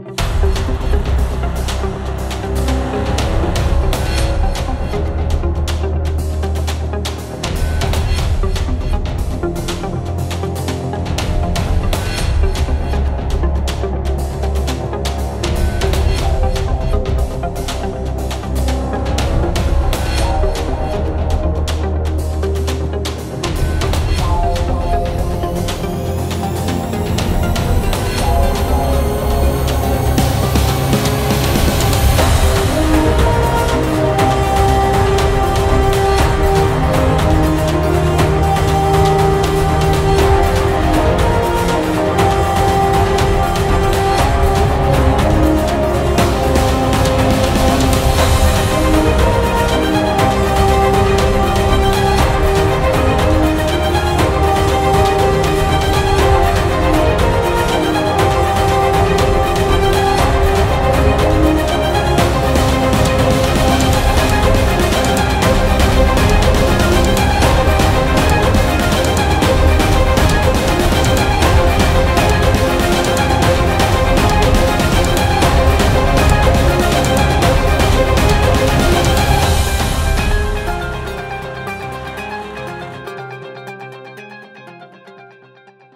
you.